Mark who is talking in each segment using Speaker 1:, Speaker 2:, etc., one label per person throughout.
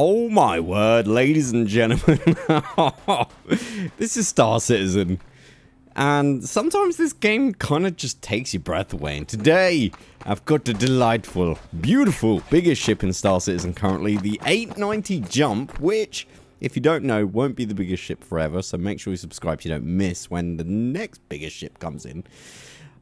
Speaker 1: Oh my word, ladies and gentlemen. this is Star Citizen. And sometimes this game kind of just takes your breath away. And today, I've got the delightful, beautiful, biggest ship in Star Citizen currently, the 890 Jump, which, if you don't know, won't be the biggest ship forever. So make sure you subscribe so you don't miss when the next biggest ship comes in.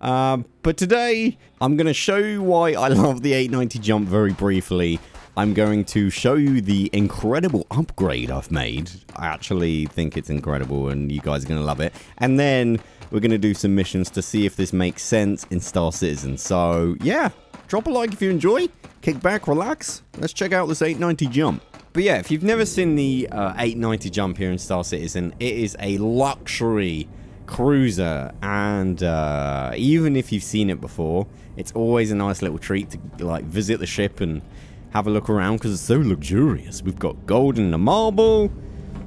Speaker 1: Um, but today, I'm going to show you why I love the 890 Jump very briefly. I'm going to show you the incredible upgrade I've made. I actually think it's incredible and you guys are going to love it. And then we're going to do some missions to see if this makes sense in Star Citizen. So, yeah, drop a like if you enjoy. Kick back, relax. Let's check out this 890 jump. But yeah, if you've never seen the uh, 890 jump here in Star Citizen, it is a luxury cruiser and uh, even if you've seen it before it's always a nice little treat to like visit the ship and have a look around because it's so luxurious. We've got gold in the marble.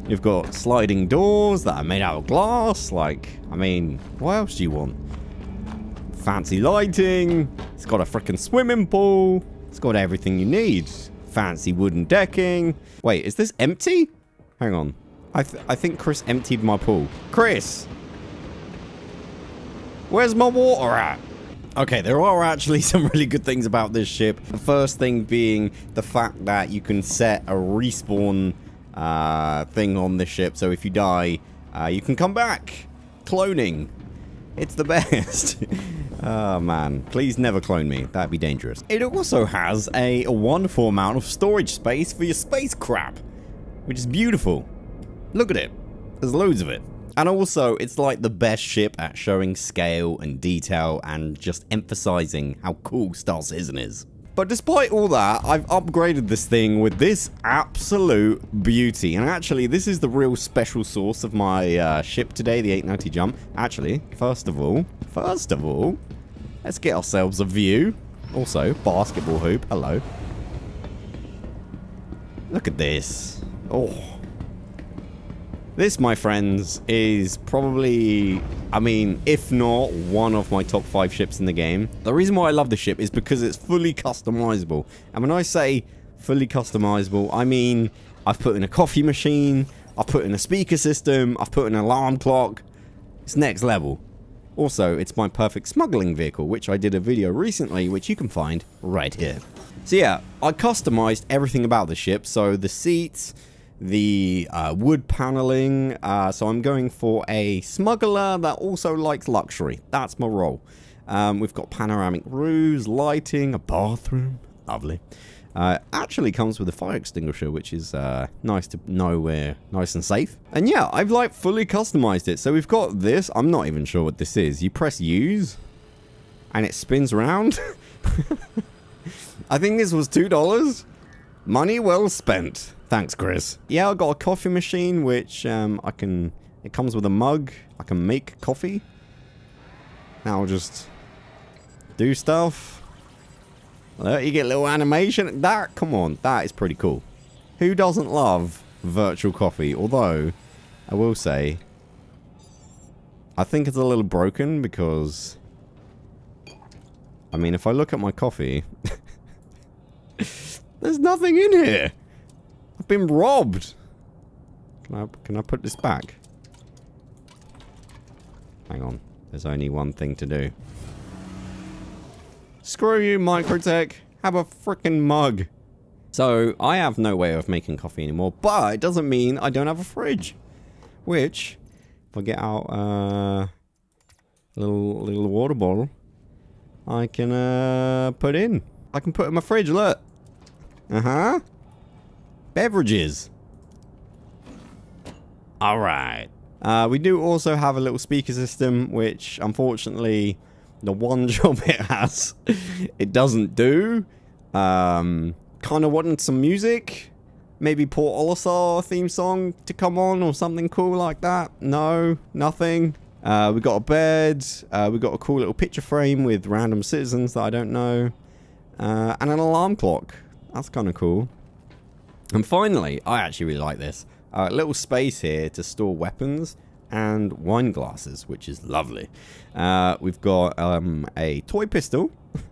Speaker 1: We've got sliding doors that are made out of glass. Like, I mean, what else do you want? Fancy lighting. It's got a freaking swimming pool. It's got everything you need. Fancy wooden decking. Wait, is this empty? Hang on. I, th I think Chris emptied my pool. Chris! Where's my water at? Okay, there are actually some really good things about this ship. The first thing being the fact that you can set a respawn uh, thing on this ship. So if you die, uh, you can come back. Cloning. It's the best. oh, man. Please never clone me. That'd be dangerous. It also has a, a wonderful amount of storage space for your space crap, which is beautiful. Look at it. There's loads of it. And also, it's like the best ship at showing scale and detail and just emphasizing how cool Star Citizen is. But despite all that, I've upgraded this thing with this absolute beauty. And actually, this is the real special source of my uh, ship today, the 890 Jump. Actually, first of all, first of all, let's get ourselves a view. Also, basketball hoop. Hello. Look at this. Oh. This, my friends, is probably, I mean, if not one of my top five ships in the game. The reason why I love the ship is because it's fully customizable. And when I say fully customizable, I mean I've put in a coffee machine, I've put in a speaker system, I've put in an alarm clock. It's next level. Also, it's my perfect smuggling vehicle, which I did a video recently, which you can find right here. So yeah, I customized everything about the ship. So the seats, the uh, wood paneling. Uh, so I'm going for a smuggler that also likes luxury. That's my role. Um, we've got panoramic roofs, lighting, a bathroom. Lovely. Uh, actually comes with a fire extinguisher, which is uh, nice to know we're nice and safe. And yeah, I've like fully customized it. So we've got this. I'm not even sure what this is. You press use and it spins around. I think this was $2. Money well spent. Thanks, Chris. Yeah, I got a coffee machine, which um, I can... It comes with a mug. I can make coffee. Now I'll just do stuff. Look, you get a little animation. That, come on, that is pretty cool. Who doesn't love virtual coffee? Although, I will say, I think it's a little broken because... I mean, if I look at my coffee... there's nothing in here been robbed. Can I, can I put this back? Hang on. There's only one thing to do. Screw you, Microtech. Have a freaking mug. So, I have no way of making coffee anymore, but it doesn't mean I don't have a fridge. Which, if I get out uh, a little, little water bottle, I can uh, put in. I can put in my fridge, look. Uh-huh beverages. Alright. Uh, we do also have a little speaker system, which unfortunately, the one job it has, it doesn't do. Um, kind of wanted some music. Maybe Port Olisar theme song to come on or something cool like that. No, nothing. Uh, we got a bed. Uh, we got a cool little picture frame with random citizens that I don't know. Uh, and an alarm clock. That's kind of cool. And finally, I actually really like this. A uh, little space here to store weapons and wine glasses, which is lovely. Uh, we've got um, a toy pistol,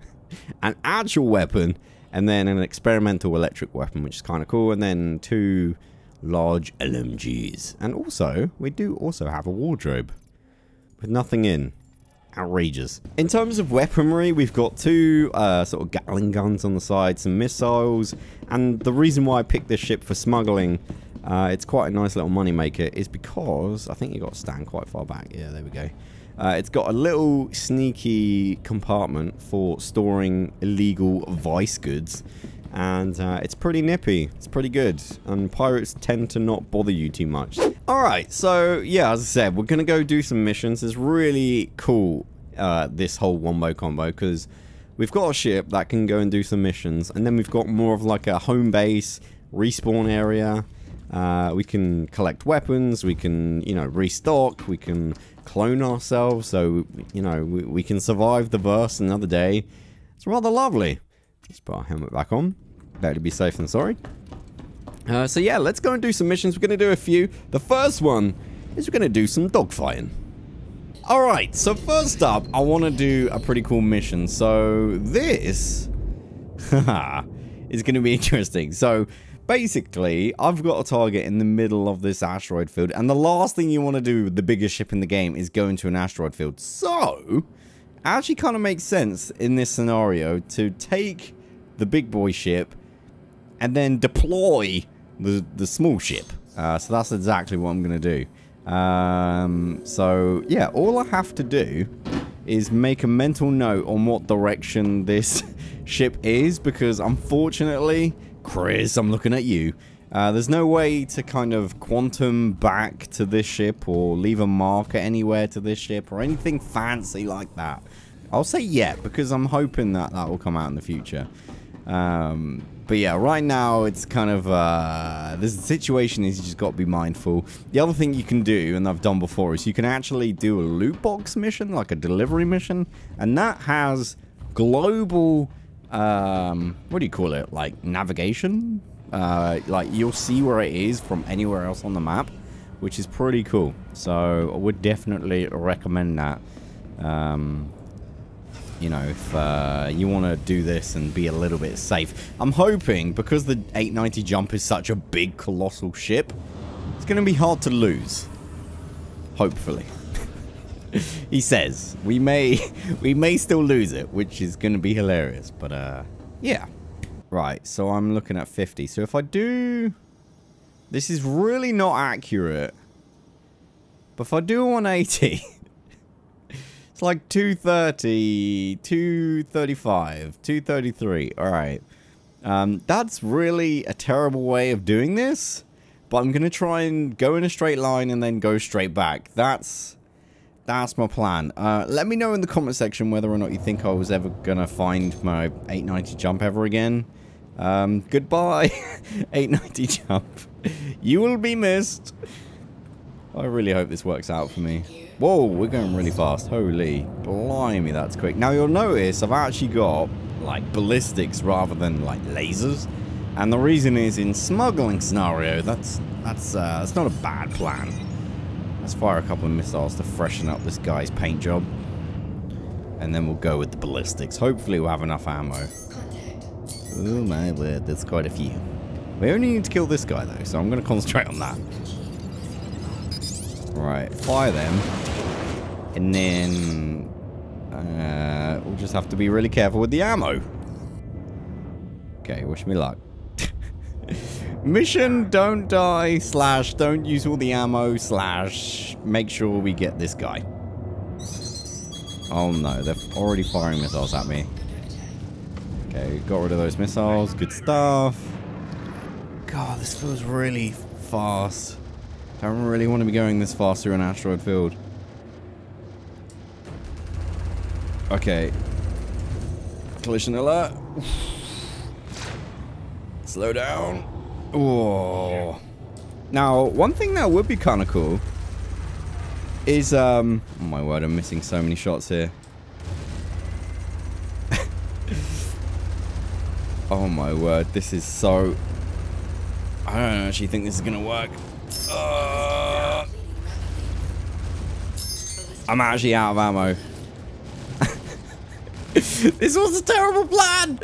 Speaker 1: an actual weapon, and then an experimental electric weapon, which is kind of cool, and then two large LMGs. And also, we do also have a wardrobe with nothing in. Outrageous. In terms of weaponry, we've got two uh, sort of Gatling guns on the side, some missiles, and the reason why I picked this ship for smuggling, uh, it's quite a nice little money maker, is because I think you got to stand quite far back. Yeah, there we go. Uh, it's got a little sneaky compartment for storing illegal vice goods. And uh, it's pretty nippy. It's pretty good. And pirates tend to not bother you too much. Alright, so yeah, as I said, we're going to go do some missions. It's really cool, uh, this whole wombo combo, because we've got a ship that can go and do some missions. And then we've got more of like a home base, respawn area. Uh, we can collect weapons, we can, you know, restock, we can clone ourselves, so, you know, we, we can survive the burst another day. It's rather lovely. Let's put our helmet back on. Better to be safe than sorry. Uh, so yeah, let's go and do some missions. We're going to do a few. The first one is we're going to do some dogfighting. Alright, so first up, I want to do a pretty cool mission. So this is going to be interesting. So basically, I've got a target in the middle of this asteroid field, and the last thing you want to do with the biggest ship in the game is go into an asteroid field. So, actually kind of makes sense in this scenario to take the big boy ship and then deploy the, the small ship. Uh, so that's exactly what I'm going to do. Um, so, yeah, all I have to do is make a mental note on what direction this ship is because unfortunately Chris, I'm looking at you. Uh, there's no way to kind of quantum back to this ship or leave a marker anywhere to this ship or anything fancy like that. I'll say yet because I'm hoping that that will come out in the future. Um, but yeah, right now it's kind of, uh, the situation is you just got to be mindful. The other thing you can do, and I've done before, is you can actually do a loot box mission, like a delivery mission, and that has global um, what do you call it? Like navigation? Uh, like you'll see where it is from anywhere else on the map, which is pretty cool. So I would definitely recommend that. Um, you know, if uh, you want to do this and be a little bit safe. I'm hoping, because the 890 jump is such a big, colossal ship, it's going to be hard to lose. Hopefully. he says we may we may still lose it, which is going to be hilarious. But uh, yeah. Right. So I'm looking at 50. So if I do, this is really not accurate. But if I do 180, it's like 230, 235, 233. All right. Um, that's really a terrible way of doing this. But I'm going to try and go in a straight line and then go straight back. That's that's my plan. Uh, let me know in the comment section whether or not you think I was ever going to find my 890 jump ever again. Um, goodbye, 890 jump. you will be missed. I really hope this works out for me. Whoa, we're going really fast. Holy blimey, that's quick. Now you'll notice I've actually got like ballistics rather than like lasers. And the reason is in smuggling scenario, that's that's uh, that's not a bad plan. Let's fire a couple of missiles to freshen up this guy's paint job. And then we'll go with the ballistics. Hopefully we'll have enough ammo. Oh my word, there's quite a few. We only need to kill this guy though, so I'm going to concentrate on that. Right, fire them. And then... Uh, we'll just have to be really careful with the ammo. Okay, wish me luck. Mission don't die slash don't use all the ammo slash make sure we get this guy. Oh no, they're already firing missiles at me. Okay, got rid of those missiles. Good stuff. God, this feels really fast. I don't really want to be going this fast through an asteroid field. Okay. Collision alert. Slow down. Oh. Now, one thing that would be kind of cool is, um... Oh my word, I'm missing so many shots here. oh my word, this is so... I don't actually think this is going to work. Uh... I'm actually out of ammo. this was a terrible plan.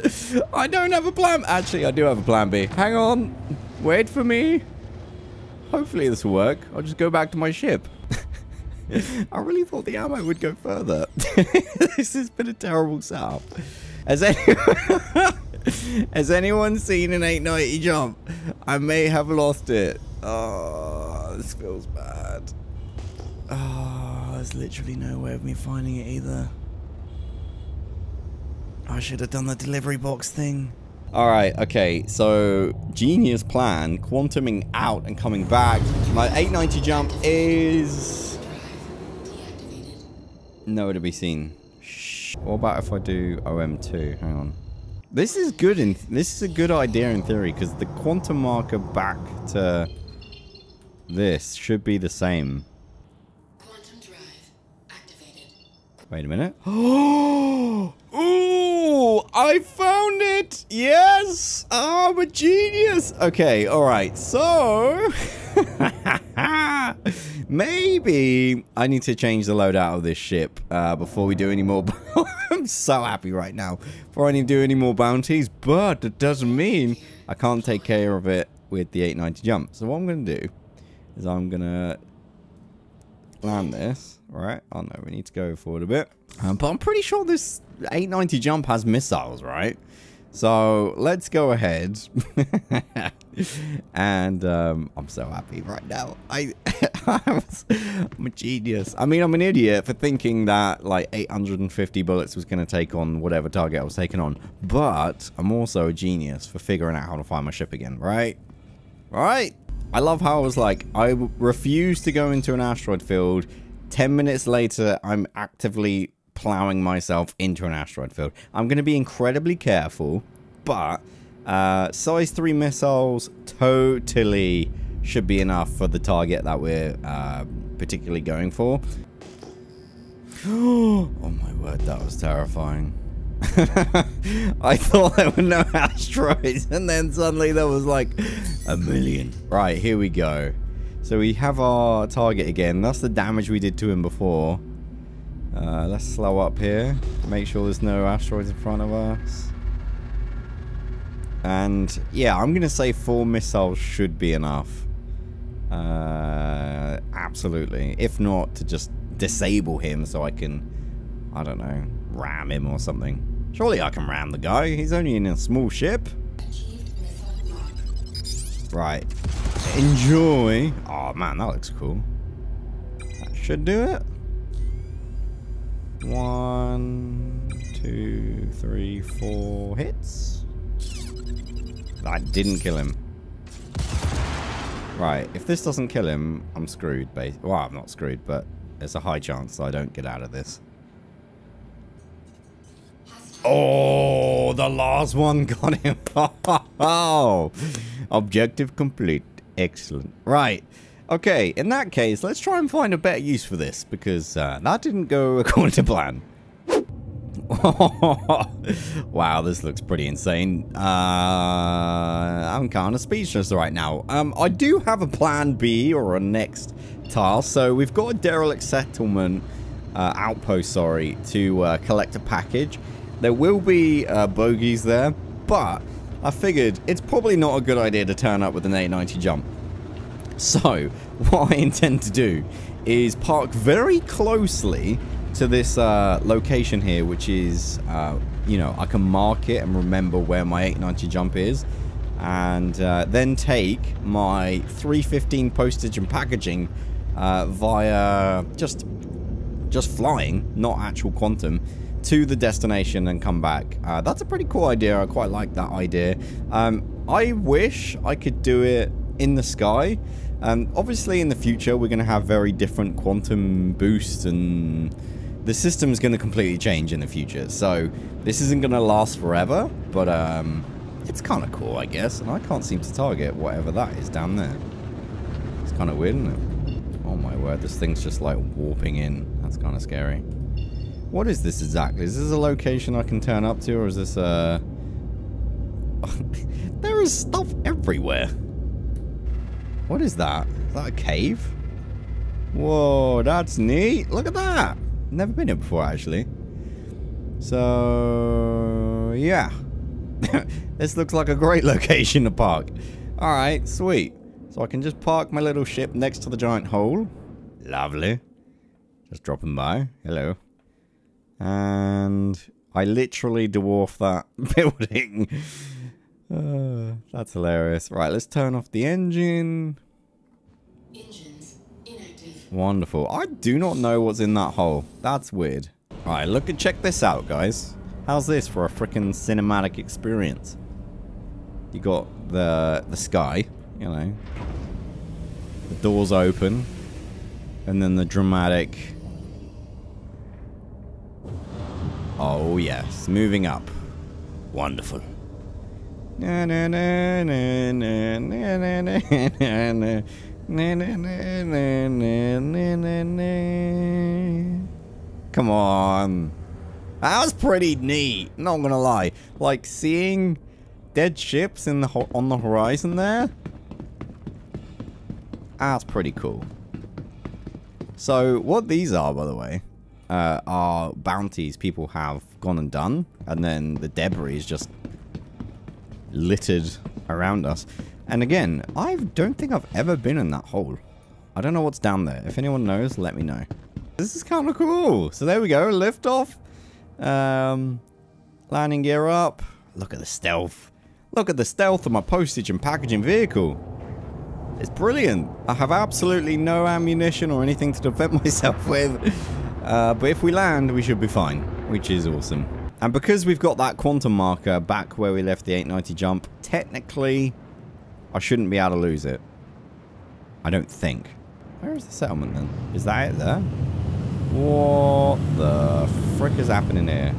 Speaker 1: I don't have a plan. Actually, I do have a plan B. Hang on. Wait for me. Hopefully this will work. I'll just go back to my ship. I really thought the ammo would go further. this has been a terrible setup. Has anyone, has anyone seen an 890 jump? I may have lost it. Oh, this feels bad. Oh, there's literally no way of me finding it either. I should have done the delivery box thing. Alright, okay, so genius plan, quantuming out and coming back. My 890 jump is nowhere to be seen. Shh. What about if I do OM2? Hang on. This is good in this is a good idea in theory because the quantum marker back to this should be the same. Quantum drive activated. Wait a minute. Oh, ooh! I found it. Yes, I'm a genius. Okay, all right. So maybe I need to change the loadout of this ship uh, before we do any more. I'm so happy right now before I need to do any more bounties, but that doesn't mean I can't take care of it with the 890 jump. So what I'm going to do is I'm going to land this, right? Oh no, we need to go forward a bit. Um, but I'm pretty sure this 890 jump has missiles, right? So let's go ahead. and um, I'm so happy right now. I, I'm a genius. I mean, I'm an idiot for thinking that like 850 bullets was going to take on whatever target I was taking on. But I'm also a genius for figuring out how to find my ship again, right? Right? I love how I was like, I refuse to go into an asteroid field. 10 minutes later, I'm actively plowing myself into an asteroid field. I'm going to be incredibly careful, but uh, size 3 missiles totally should be enough for the target that we're uh, particularly going for. oh my word, that was terrifying. I thought there were no asteroids, and then suddenly there was like a million. Right, here we go. So we have our target again. That's the damage we did to him before. Uh, let's slow up here. Make sure there's no asteroids in front of us. And yeah, I'm going to say four missiles should be enough. Uh, absolutely. If not, to just disable him so I can, I don't know, ram him or something. Surely I can ram the guy. He's only in a small ship. Right. Enjoy. Oh, man, that looks cool. That should do it. One, two, three, four hits. That didn't kill him. Right, if this doesn't kill him, I'm screwed. Well, I'm not screwed, but there's a high chance I don't get out of this. Oh, the last one got him. oh, objective complete. Excellent. Right. Okay, in that case, let's try and find a better use for this, because uh, that didn't go according to plan. wow, this looks pretty insane. Uh, I'm kind of speechless right now. Um, I do have a plan B, or a next task. So we've got a derelict settlement, uh, outpost, sorry, to uh, collect a package. There will be uh, bogies there, but I figured it's probably not a good idea to turn up with an 890 jump. So, what I intend to do is park very closely to this uh, location here, which is, uh, you know, I can mark it and remember where my 890 jump is. And uh, then take my 315 postage and packaging uh, via just, just flying, not actual quantum, to the destination and come back. Uh, that's a pretty cool idea. I quite like that idea. Um, I wish I could do it in the sky. Um, obviously, in the future, we're going to have very different quantum boosts and the system is going to completely change in the future. So this isn't going to last forever, but um, it's kind of cool, I guess. And I can't seem to target whatever that is down there. It's kind of weird, isn't it? Oh my word, this thing's just like warping in. That's kind of scary. What is this exactly? Is this a location I can turn up to, or is this a... there is stuff everywhere. What is that? Is that a cave? Whoa, that's neat. Look at that. Never been here before, actually. So, yeah. this looks like a great location to park. Alright, sweet. So I can just park my little ship next to the giant hole. Lovely. Just dropping by. Hello. And I literally dwarf that building. Uh, that's hilarious. Right, let's turn off the engine. Engines inactive. Wonderful. I do not know what's in that hole. That's weird. Alright, look and check this out, guys. How's this for a freaking cinematic experience? You got the the sky, you know. The doors open. And then the dramatic Oh yes, moving up. Wonderful. Come on. That was pretty neat, not gonna lie. Like, seeing dead ships in the on the horizon there? That's pretty cool. So, what these are, by the way, uh, are bounties people have gone and done, and then the debris is just littered around us. And again, I don't think I've ever been in that hole. I don't know what's down there. If anyone knows, let me know. This is kind of cool. So there we go, lift off. Um, landing gear up. Look at the stealth. Look at the stealth of my postage and packaging vehicle. It's brilliant. I have absolutely no ammunition or anything to defend myself with. Uh, but if we land, we should be fine, which is awesome. And because we've got that quantum marker back where we left the 890 jump, technically, I shouldn't be able to lose it. I don't think. Where is the settlement then? Is that it there? What the frick is happening here?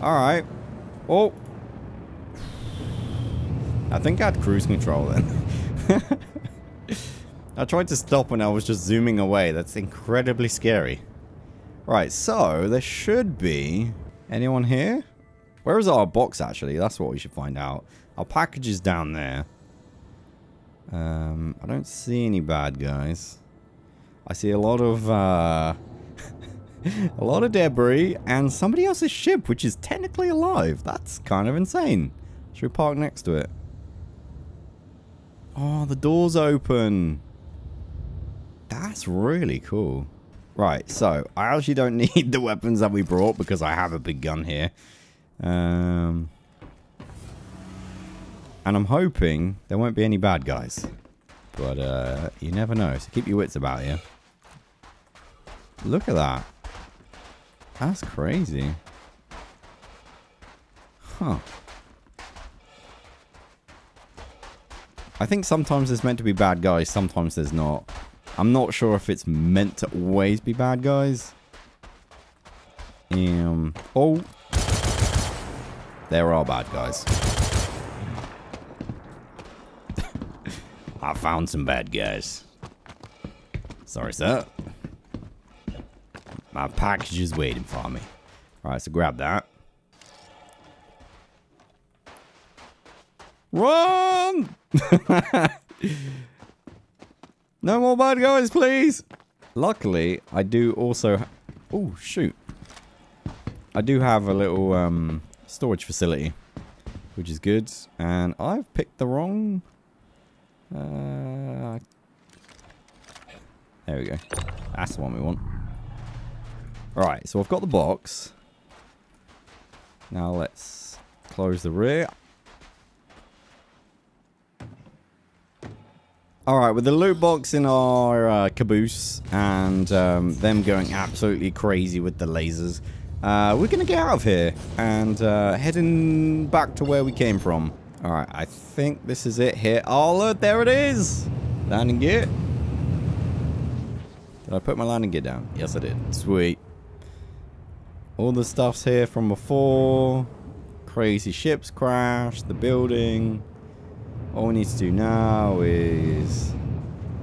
Speaker 1: Alright. Oh. I think I had cruise control then. I tried to stop when I was just zooming away. That's incredibly scary. Right, so there should be anyone here? Where is our box actually? That's what we should find out. Our package is down there. Um, I don't see any bad guys. I see a lot of uh, a lot of debris and somebody else's ship, which is technically alive. That's kind of insane. Should we park next to it? Oh, the door's open. That's really cool. Right, so I actually don't need the weapons that we brought because I have a big gun here. Um, and I'm hoping there won't be any bad guys. But uh, you never know, so keep your wits about you. Look at that. That's crazy. Huh. I think sometimes there's meant to be bad guys, sometimes there's not. I'm not sure if it's meant to always be bad guys. Um, oh. There are bad guys. I found some bad guys. Sorry, sir. My package is waiting for me. Alright, so grab that. Run! No more bad guys, please. Luckily, I do also... Oh, shoot. I do have a little um, storage facility, which is good. And I've picked the wrong... Uh, there we go. That's the one we want. Right, so I've got the box. Now let's close the rear. Alright, with the loot box in our uh, caboose and um, them going absolutely crazy with the lasers, uh, we're going to get out of here and uh, heading back to where we came from. Alright, I think this is it here. Oh, look, there it is! Landing gear. Did I put my landing gear down? Yes, I did. Sweet. All the stuff's here from before. Crazy ships crashed, the building. All we need to do now is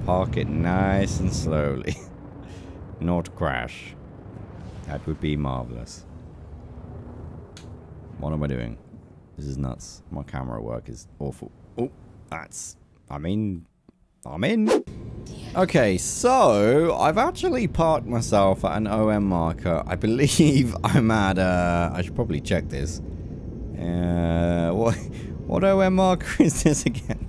Speaker 1: park it nice and slowly. Not crash. That would be marvelous. What am I doing? This is nuts. My camera work is awful. Oh, that's... I mean... I'm in. Okay, so I've actually parked myself at an OM marker. I believe I'm at, uh, I should probably check this. Uh, what, what OM marker is this again?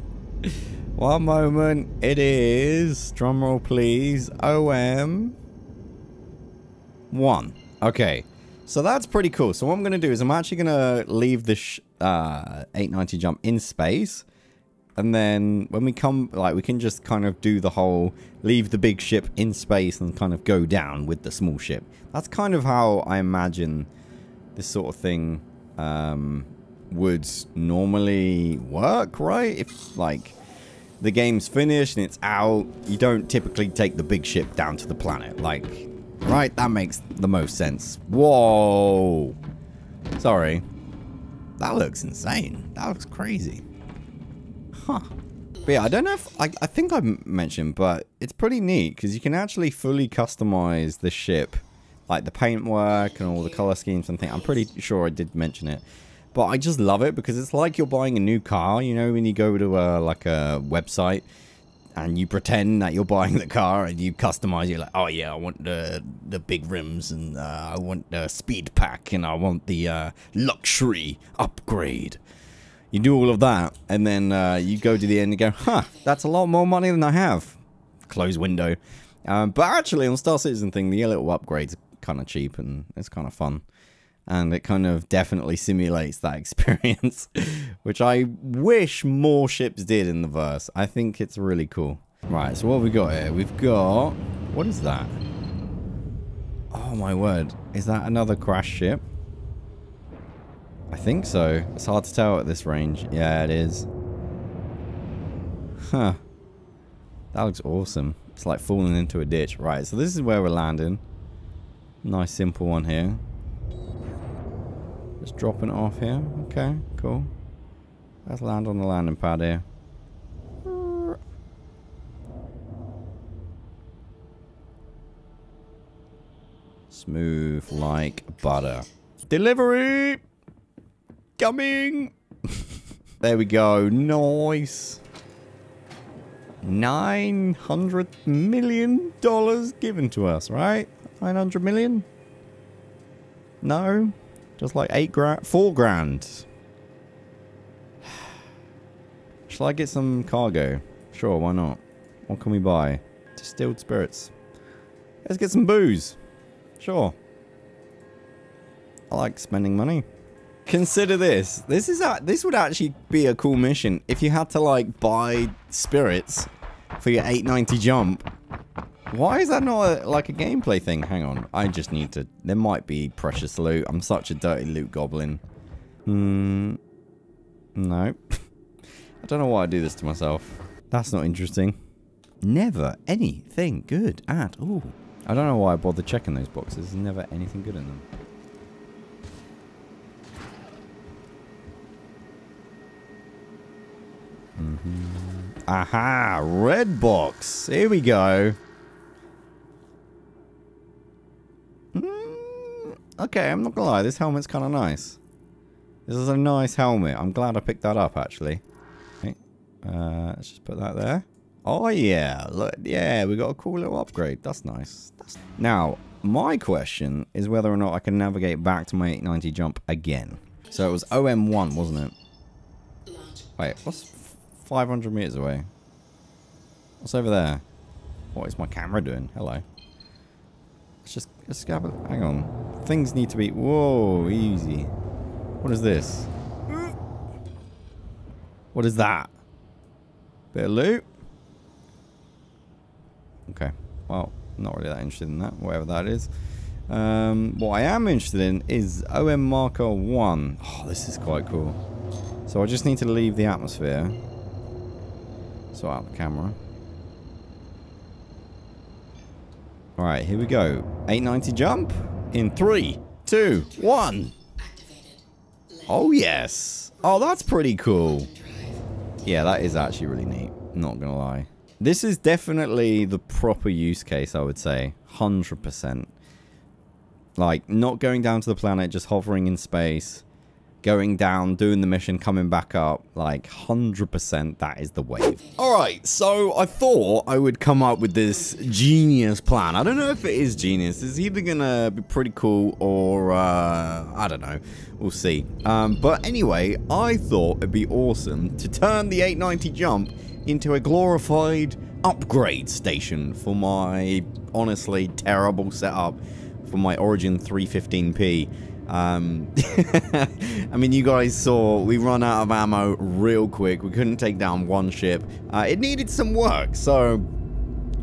Speaker 1: One moment. It is, drumroll please, OM 1. Okay, so that's pretty cool. So what I'm going to do is I'm actually going to leave this uh, 890 jump in space. And then when we come, like, we can just kind of do the whole leave the big ship in space and kind of go down with the small ship. That's kind of how I imagine this sort of thing um, would normally work, right? If, like, the game's finished and it's out, you don't typically take the big ship down to the planet. Like, right? That makes the most sense. Whoa. Sorry. That looks insane. That looks crazy. Huh. But yeah, I don't know if... I, I think I mentioned, but it's pretty neat because you can actually fully customize the ship. Like the paintwork and all the color schemes and things. I'm pretty sure I did mention it. But I just love it because it's like you're buying a new car. You know, when you go to a, like a website and you pretend that you're buying the car and you customize you're like oh yeah i want the the big rims and uh, i want the speed pack and i want the uh, luxury upgrade. You do all of that and then uh, you go to the end and go huh that's a lot more money than i have. Close window. Um, but actually on star citizen thing the little upgrades kind of cheap and it's kind of fun and it kind of definitely simulates that experience, which I wish more ships did in the verse. I think it's really cool. Right, so what have we got here? We've got... What is that? Oh my word. Is that another crash ship? I think so. It's hard to tell at this range. Yeah, it is. Huh. That looks awesome. It's like falling into a ditch. Right, so this is where we're landing. Nice simple one here. Just dropping it off here. Okay, cool. Let's land on the landing pad here. Smooth like butter. Delivery! Coming! there we go. Nice. $900 million given to us, right? 900 million? No? Just like eight grand, four grand. Shall I get some cargo? Sure, why not? What can we buy? Distilled spirits. Let's get some booze. Sure. I like spending money. Consider this. This is a, this would actually be a cool mission if you had to like buy spirits for your 890 jump why is that not a, like a gameplay thing? Hang on. I just need to... There might be precious loot. I'm such a dirty loot goblin. Hmm... No. I don't know why I do this to myself. That's not interesting. Never anything good at all. I don't know why I bother checking those boxes. There's never anything good in them. Mm -hmm. Aha! Red box! Here we go. Okay, I'm not gonna lie, this helmet's kind of nice. This is a nice helmet. I'm glad I picked that up, actually. Okay. Uh, let's just put that there. Oh, yeah. Look, yeah, we got a cool little upgrade. That's nice. That's... Now, my question is whether or not I can navigate back to my 890 jump again. So it was OM1, wasn't it? Wait, what's 500 meters away? What's over there? What is my camera doing? Hello. Let's just a, hang on. Things need to be whoa easy. What is this? What is that? Bit of loot. Okay. Well, not really that interested in that, whatever that is. Um, what I am interested in is OM Marker 1. Oh, this is quite cool. So I just need to leave the atmosphere. So out the camera. Alright, here we go. 890 jump in three, two, one. Oh, yes. Oh, that's pretty cool. Yeah, that is actually really neat. Not gonna lie. This is definitely the proper use case, I would say. 100%. Like, not going down to the planet, just hovering in space. Going down, doing the mission, coming back up, like 100% that is the wave. All right, so I thought I would come up with this genius plan. I don't know if it is genius. It's either gonna be pretty cool or, uh, I don't know. We'll see. Um, but anyway, I thought it'd be awesome to turn the 890 jump into a glorified upgrade station for my honestly terrible setup for my Origin 315p. Um, I mean, you guys saw we run out of ammo real quick. We couldn't take down one ship. Uh, it needed some work, so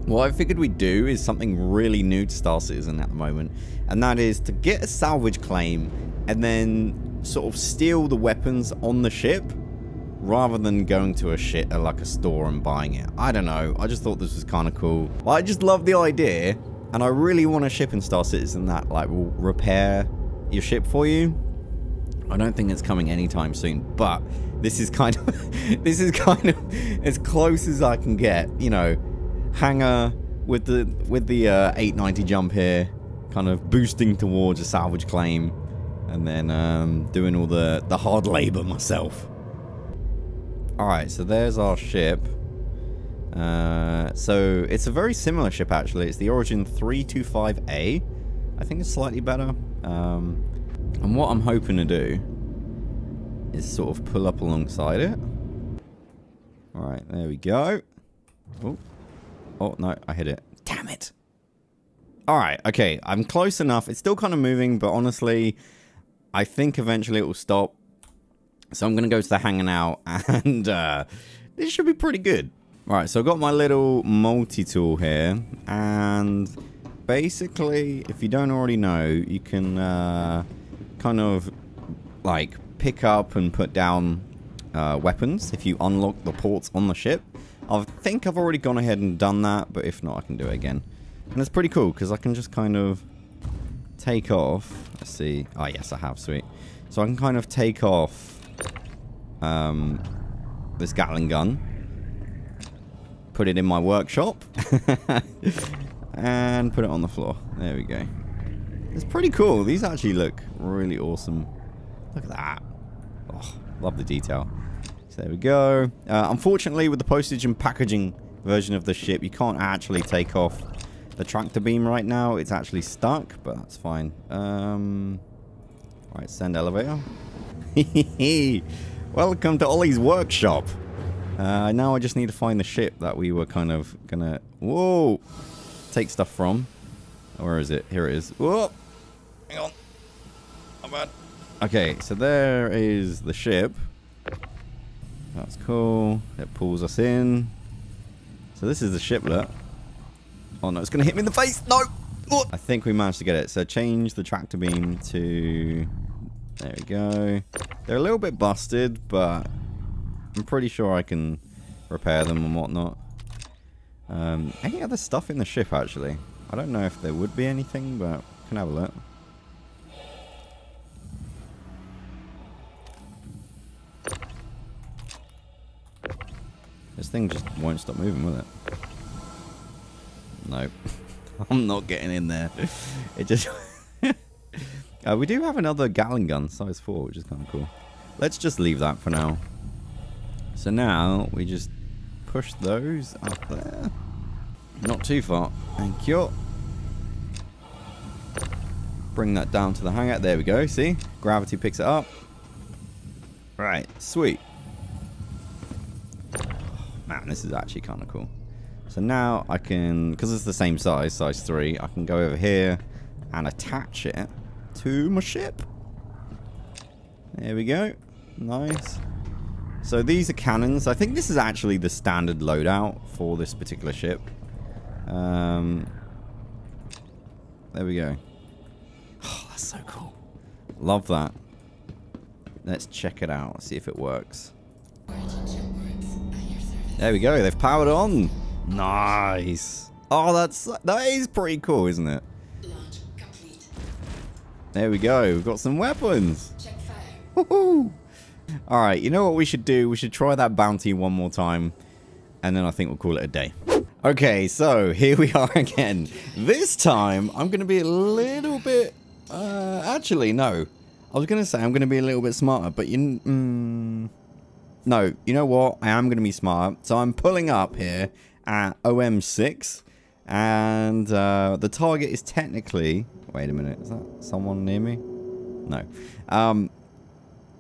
Speaker 1: what I figured we'd do is something really new to Star Citizen at the moment, and that is to get a salvage claim and then sort of steal the weapons on the ship rather than going to a shit uh, like a store and buying it. I don't know. I just thought this was kind of cool. I just love the idea, and I really want a ship in Star Citizen that like will repair your ship for you. I don't think it's coming anytime soon, but this is kind of this is kind of as close as I can get. You know, hangar with the with the uh, 890 jump here, kind of boosting towards a salvage claim, and then um, doing all the the hard labor myself. All right, so there's our ship. Uh, so it's a very similar ship actually. It's the Origin 325A. I think it's slightly better. Um, and what I'm hoping to do is sort of pull up alongside it. Alright, there we go. Oh. oh, no, I hit it. Damn it. Alright, okay, I'm close enough. It's still kind of moving, but honestly, I think eventually it will stop. So I'm going to go to the hanging out, and uh, this should be pretty good. Alright, so I've got my little multi-tool here, and basically, if you don't already know, you can uh, kind of like pick up and put down uh, weapons if you unlock the ports on the ship. I think I've already gone ahead and done that, but if not, I can do it again. And it's pretty cool because I can just kind of take off. Let's see. Oh, yes, I have. Sweet. So I can kind of take off um, this Gatling gun, put it in my workshop, and put it on the floor. There we go. It's pretty cool. These actually look really awesome. Look at that. Oh, love the detail. So there we go. Uh, unfortunately, with the postage and packaging version of the ship, you can't actually take off the tractor beam right now. It's actually stuck, but that's fine. Um, right, send elevator. Welcome to Ollie's workshop. Uh, now I just need to find the ship that we were kind of gonna... Whoa! Take stuff from. Where is it? Here it is. Whoa! Hang on. Oh, bad. Okay, so there is the ship. That's cool. It pulls us in. So this is the shiplet. Oh no, it's going to hit me in the face. No! Oh. I think we managed to get it. So change the tractor beam to... There we go. They're a little bit busted, but I'm pretty sure I can repair them and whatnot. Um, any other stuff in the ship, actually? I don't know if there would be anything, but can have a look. This thing just won't stop moving, will it? Nope. I'm not getting in there. It just... uh, we do have another Gatling gun, size 4, which is kind of cool. Let's just leave that for now. So now, we just push those up there. Not too far. Thank you. Bring that down to the hangout. There we go. See? Gravity picks it up. Right. Sweet. Oh, man, this is actually kind of cool. So now I can, because it's the same size, size 3, I can go over here and attach it to my ship. There we go. Nice. So these are cannons. I think this is actually the standard loadout for this particular ship. Um, there we go. Oh, that's so cool. Love that. Let's check it out. See if it works. There we go. They've powered on. Nice. Oh, that's that is pretty cool, isn't it? There we go. We've got some weapons. Woohoo! All right, you know what we should do? We should try that bounty one more time, and then I think we'll call it a day. Okay, so here we are again. This time, I'm going to be a little bit... Uh, actually, no. I'm was going to say I'm going to be a little bit smarter, but you... Mm, no, you know what? I am going to be smart. So I'm pulling up here at OM6. And uh, the target is technically... Wait a minute. Is that someone near me? No. Um,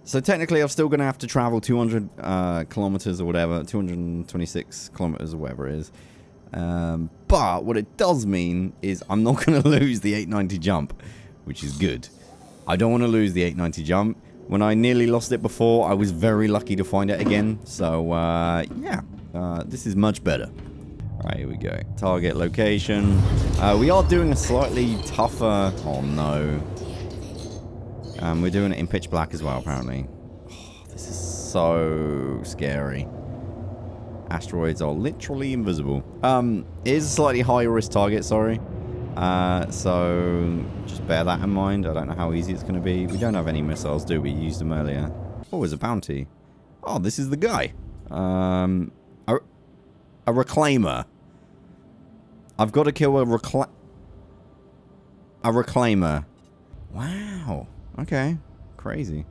Speaker 1: so technically, I'm still going to have to travel 200 uh, kilometers or whatever. 226 kilometers or whatever it is. Um, but what it does mean is I'm not going to lose the 890 jump, which is good. I don't want to lose the 890 jump. When I nearly lost it before, I was very lucky to find it again. So, uh, yeah, uh, this is much better. All right, here we go. Target location. Uh, we are doing a slightly tougher... Oh, no. Um, we're doing it in pitch black as well, apparently. Oh, this is so scary. Asteroids are literally invisible. Um, it is a slightly higher risk target, sorry. Uh, so just bear that in mind. I don't know how easy it's going to be. We don't have any missiles, do we? Used them earlier. Oh, there's a bounty. Oh, this is the guy. Um, a, a reclaimer. I've got to kill a recla a reclaimer. Wow. Okay. Crazy.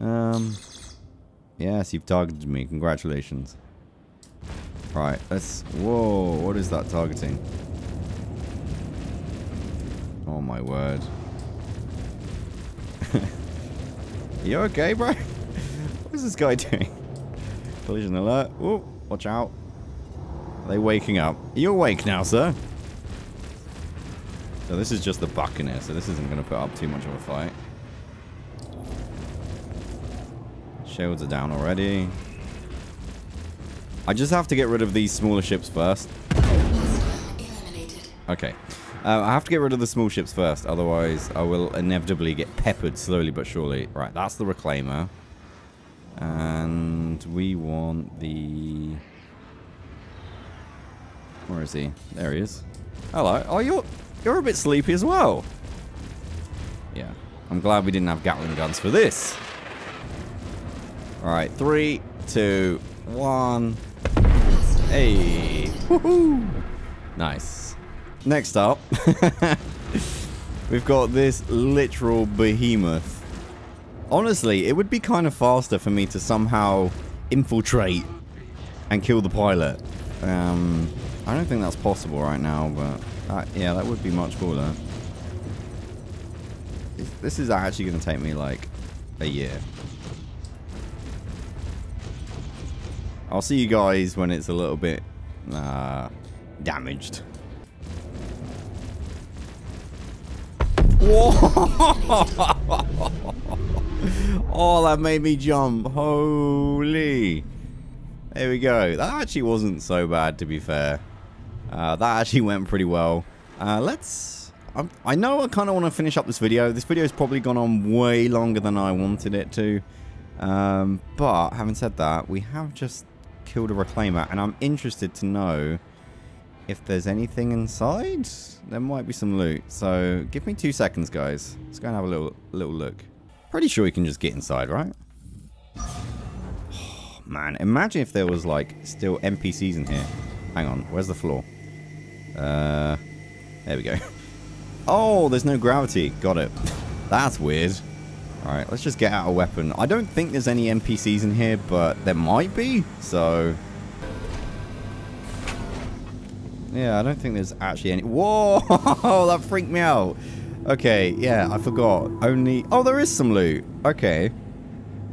Speaker 1: Um. Yes, you've targeted me. Congratulations. Right, let's... Whoa, what is that targeting? Oh my word. you okay, bro? what is this guy doing? Collision alert. Oh, watch out. Are they waking up? Are you awake now, sir? So this is just the Buccaneer, so this isn't going to put up too much of a fight. Shields are down already. I just have to get rid of these smaller ships first. Okay. Uh, I have to get rid of the small ships first, otherwise I will inevitably get peppered slowly but surely. Right, that's the Reclaimer. And we want the... Where is he? There he is. Hello. Oh, you're, you're a bit sleepy as well. Yeah. I'm glad we didn't have Gatling guns for this. Alright, three, two, one. Hey. Woohoo! Nice. Next up, we've got this literal behemoth. Honestly, it would be kind of faster for me to somehow infiltrate and kill the pilot. Um, I don't think that's possible right now, but yeah, that would be much cooler. This is actually going to take me like a year. I'll see you guys when it's a little bit uh, damaged. oh, that made me jump. Holy. There we go. That actually wasn't so bad, to be fair. Uh, that actually went pretty well. Uh, let's... I'm, i know I kind of want to finish up this video. This video's probably gone on way longer than I wanted it to. Um, but, having said that, we have just killed a reclaimer, and I'm interested to know if there's anything inside, there might be some loot. So give me two seconds, guys. Let's go and have a little little look. Pretty sure we can just get inside, right? Oh, man, imagine if there was like still NPCs in here. Hang on, where's the floor? Uh, there we go. Oh, there's no gravity. Got it. That's weird. Alright, let's just get out a weapon. I don't think there's any NPCs in here, but there might be. So, yeah, I don't think there's actually any... Whoa! that freaked me out. Okay, yeah, I forgot. Only... Oh, there is some loot. Okay.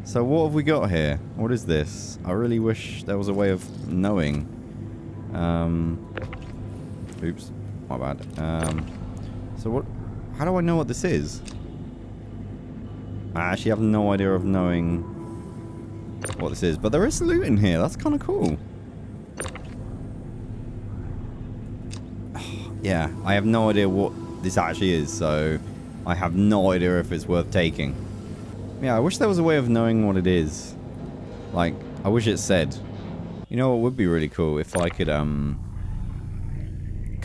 Speaker 1: So what have we got here? What is this? I really wish there was a way of knowing. Um... Oops. My bad. Um... So what... How do I know what this is? I actually have no idea of knowing what this is. But there is loot in here. That's kind of cool. yeah, I have no idea what this actually is, so I have no idea if it's worth taking. Yeah, I wish there was a way of knowing what it is. Like, I wish it said. You know what would be really cool? If I could, um...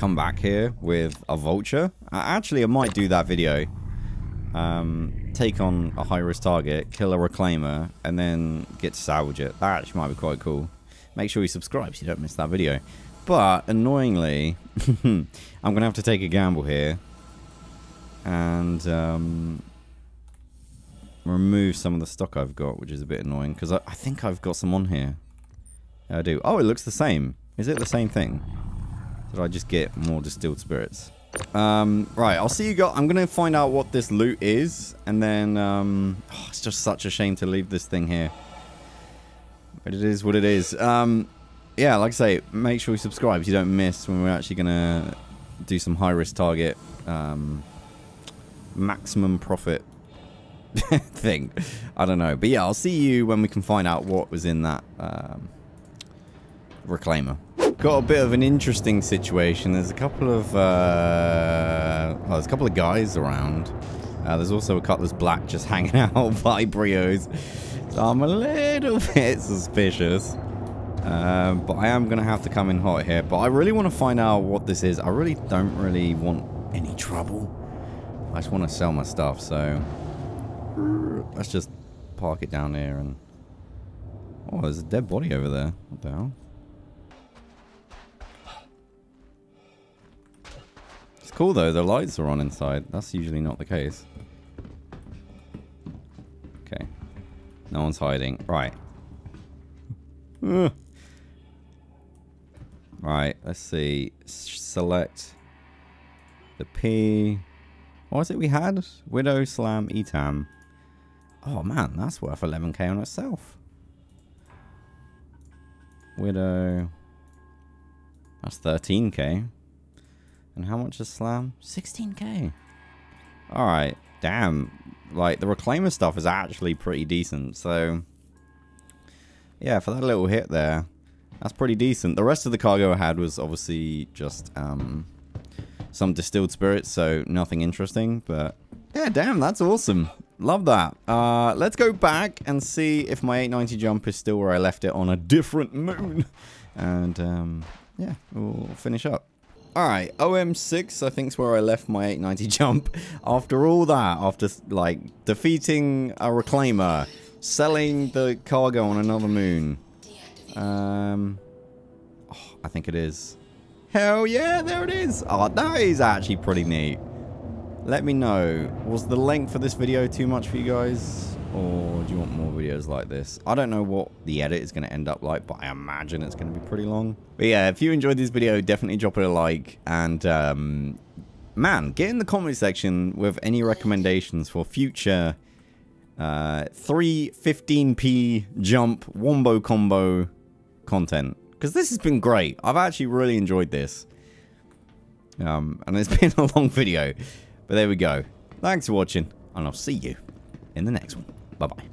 Speaker 1: Come back here with a vulture. Actually, I might do that video. Um, take on a high-risk target, kill a reclaimer, and then get to salvage it. That actually might be quite cool. Make sure you subscribe so you don't miss that video. But, annoyingly, I'm going to have to take a gamble here. And, um, remove some of the stock I've got, which is a bit annoying, because I, I think I've got some on here. I do. Oh, it looks the same. Is it the same thing? Did I just get more distilled spirits? Um, right, I'll see you guys. I'm going to find out what this loot is, and then, um, oh, it's just such a shame to leave this thing here. But it is what it is. Um, yeah, like I say, make sure you subscribe so you don't miss when we're actually going to do some high-risk target, um, maximum profit thing. I don't know. But yeah, I'll see you when we can find out what was in that um, reclaimer. Got a bit of an interesting situation. There's a couple of uh, well, there's a couple of guys around. Uh, there's also a Cutlass Black just hanging out by Brios. So I'm a little bit suspicious. Uh, but I am going to have to come in hot here. But I really want to find out what this is. I really don't really want any trouble. I just want to sell my stuff, so... Let's just park it down here and... Oh, there's a dead body over there. What the hell? Cool though, the lights are on inside. That's usually not the case. Okay. No one's hiding. Right. Right, let's see. Select the P. What was it we had? Widow, Slam, Etam. Oh man, that's worth 11k on itself. Widow. That's 13k. And how much is Slam? 16k. Alright, damn. Like, the Reclaimer stuff is actually pretty decent, so... Yeah, for that little hit there, that's pretty decent. The rest of the cargo I had was obviously just um, some distilled spirits, so nothing interesting, but yeah, damn, that's awesome. Love that. Uh, let's go back and see if my 890 jump is still where I left it on a different moon. And, um, yeah, we'll finish up. Alright, OM6 I think is where I left my 890 jump. After all that, after, like, defeating a Reclaimer, selling the cargo on another moon. Um, oh, I think it is. Hell yeah, there it is. Oh, that is actually pretty neat. Let me know, was the length for this video too much for you guys? Or do you want more videos like this? I don't know what the edit is going to end up like, but I imagine it's going to be pretty long. But yeah, if you enjoyed this video, definitely drop it a like. And, um, man, get in the comment section with any recommendations for future uh, 315p jump wombo combo content. Because this has been great. I've actually really enjoyed this. Um, and it's been a long video. But there we go. Thanks for watching, and I'll see you in the next one. Bye-bye.